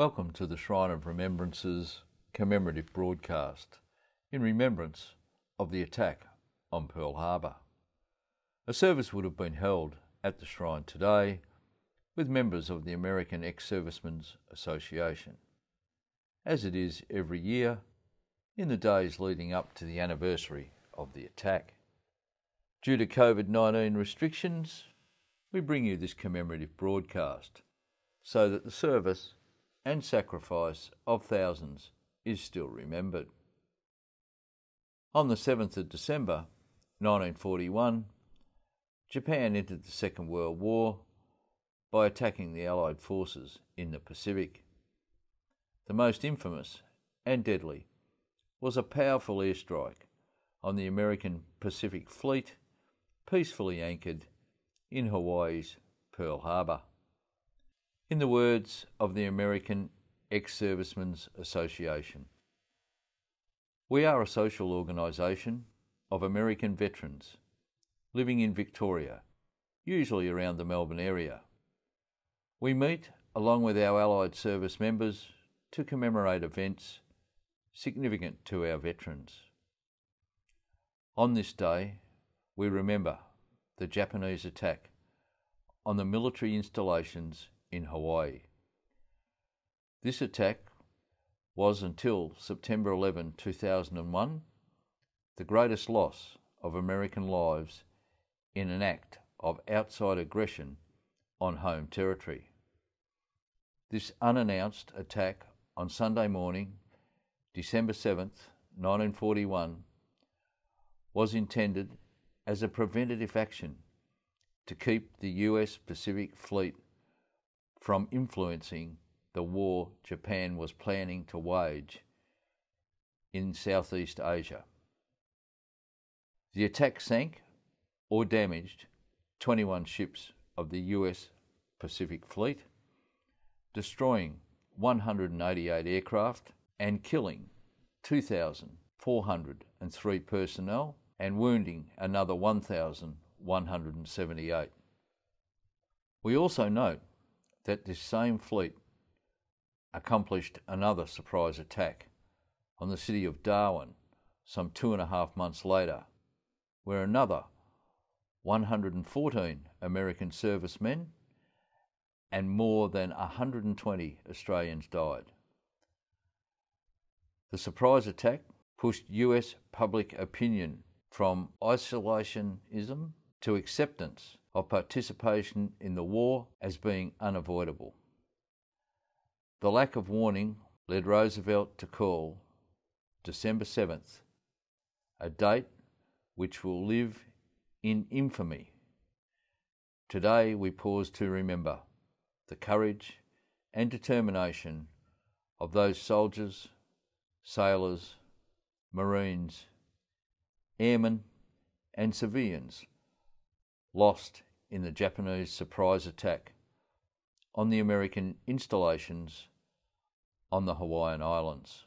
Welcome to the Shrine of Remembrance's commemorative broadcast in remembrance of the attack on Pearl Harbor. A service would have been held at the shrine today with members of the American Ex Servicemen's Association, as it is every year in the days leading up to the anniversary of the attack. Due to COVID 19 restrictions, we bring you this commemorative broadcast so that the service and sacrifice of thousands is still remembered. On the 7th of December 1941, Japan entered the Second World War by attacking the Allied forces in the Pacific. The most infamous and deadly was a powerful airstrike on the American Pacific Fleet, peacefully anchored in Hawaii's Pearl Harbor. In the words of the American Ex Servicemen's Association, we are a social organisation of American veterans living in Victoria, usually around the Melbourne area. We meet along with our Allied service members to commemorate events significant to our veterans. On this day, we remember the Japanese attack on the military installations in Hawaii. This attack was until September 11, 2001, the greatest loss of American lives in an act of outside aggression on home territory. This unannounced attack on Sunday morning, December 7th, 1941, was intended as a preventative action to keep the US Pacific Fleet from influencing the war Japan was planning to wage in Southeast Asia. The attack sank or damaged 21 ships of the US Pacific Fleet, destroying 188 aircraft and killing 2,403 personnel and wounding another 1,178. We also note that this same fleet accomplished another surprise attack on the city of Darwin some two and a half months later, where another 114 American servicemen and more than 120 Australians died. The surprise attack pushed US public opinion from isolationism to acceptance of participation in the war as being unavoidable. The lack of warning led Roosevelt to call December 7th a date which will live in infamy. Today we pause to remember the courage and determination of those soldiers, sailors, marines, airmen, and civilians lost in the Japanese surprise attack on the American installations on the Hawaiian Islands.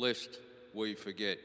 lest we forget.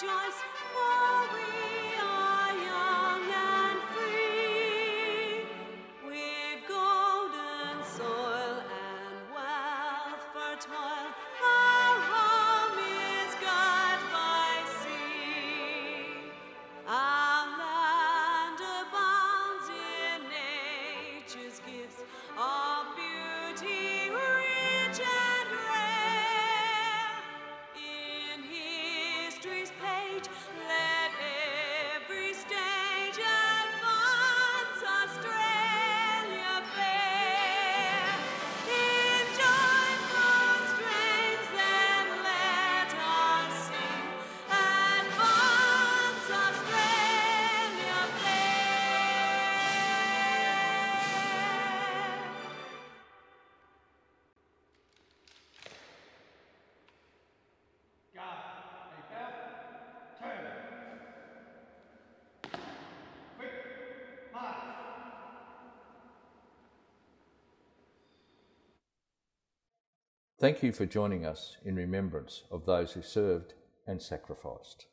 rejoice. Thank you for joining us in remembrance of those who served and sacrificed.